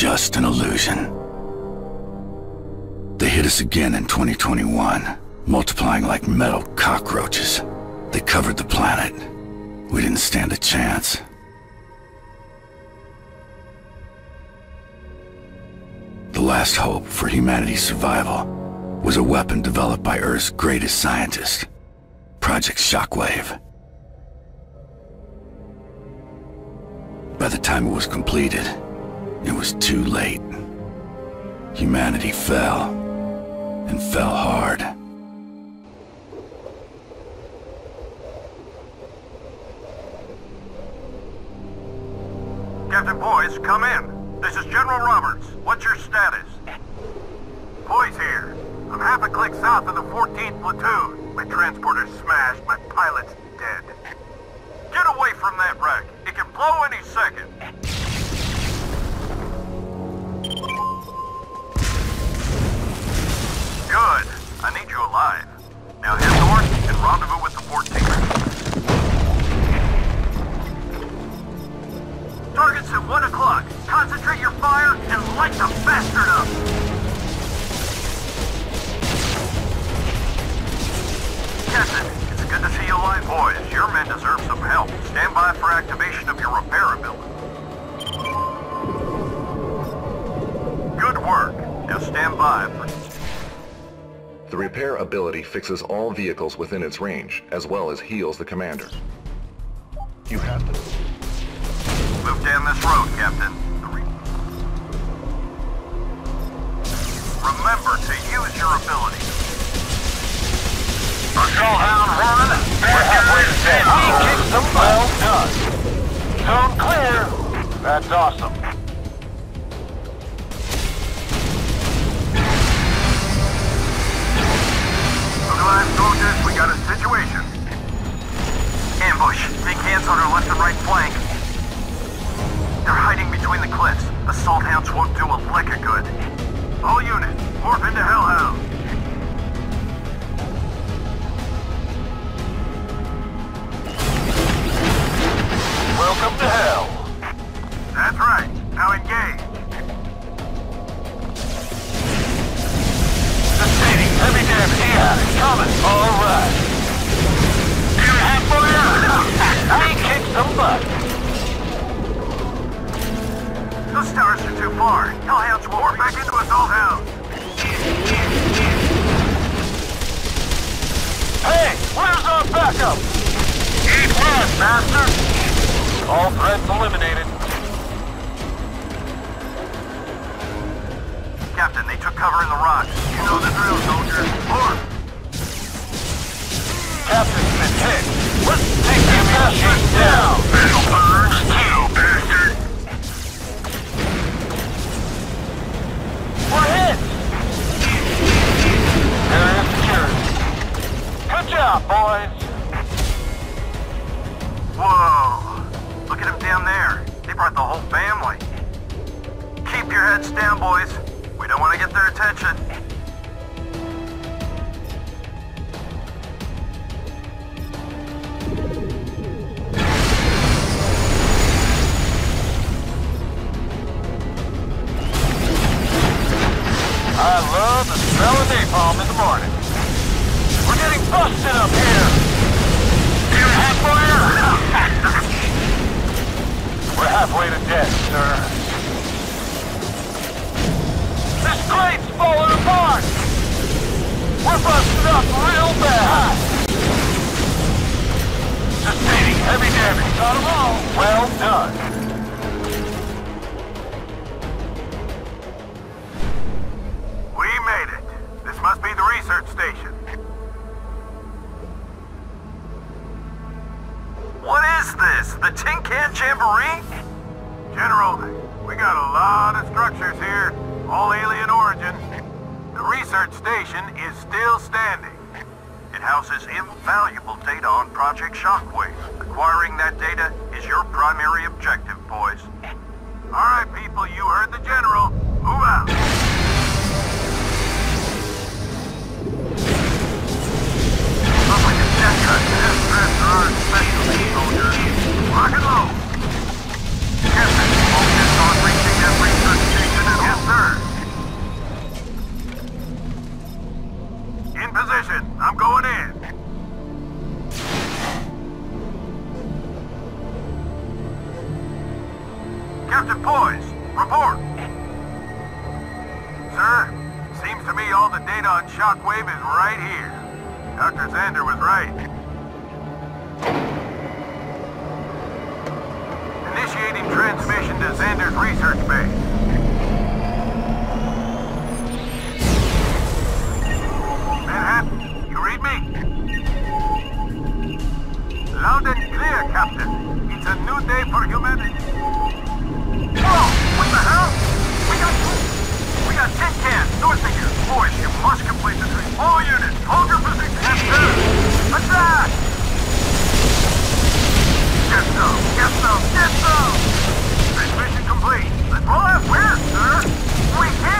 just an illusion. They hit us again in 2021, multiplying like metal cockroaches. They covered the planet. We didn't stand a chance. The last hope for humanity's survival was a weapon developed by Earth's greatest scientist, Project Shockwave. By the time it was completed, it was too late. Humanity fell, and fell hard. Captain Poise, come in. This is General Roberts. What's your status? Poise here. I'm half a click south of the 14th platoon. My transporter's smashed, my pilot's dead. Get away from that wreck. It can blow any second. Target's at 1 o'clock. Concentrate your fire and light the bastard up. Captain, it's good to see you alive, boys. Your men deserve some help. Stand by for activation of your repair ability. Good work. Now stand by for... The repair ability fixes all vehicles within its range, as well as heals the commander. You have to... Move down this road, Captain. Remember to use your ability. Patrol Hound 1, we're halfway to dead. Well done. Zone clear. That's awesome. Do a good. All units, morph into Hellhound. Welcome to hell. That's right. Now engage. Sustaining heavy damage. Yeah, coming. All Those towers are too far. Hellhounds will warp back into assault hounds. Hey, where's our backup? Eat one, master. All threats eliminated. Captain, they took cover in the rocks. You know the drill, soldier. Form. Captain's been hit. Let's take him bastards down. Job, boys. Whoa. Look at him down there. They brought the whole family. Keep your heads down, boys. We don't want to get their attention. I love the smell of napalm in the morning. We're getting busted up here. You have fire? We're halfway to death, sir. This crate's falling apart! We're busted up real bad! Sustaining heavy damage. Got them all. Well done. What is this? The Tin Can Jamboree? General, we got a lot of structures here, all alien origin. The research station is still standing. It houses invaluable data on Project Shockwave. Acquiring that data is your primary objective, boys. All right, people, you heard the General. Move out. Looks like a death shockwave is right here. Dr. Zander was right. Initiating transmission to Zander's research base. Must complete the between all units. Hold your position. Attack! Get some, get some, get some! Transmission complete. Let's roll where, sir? We can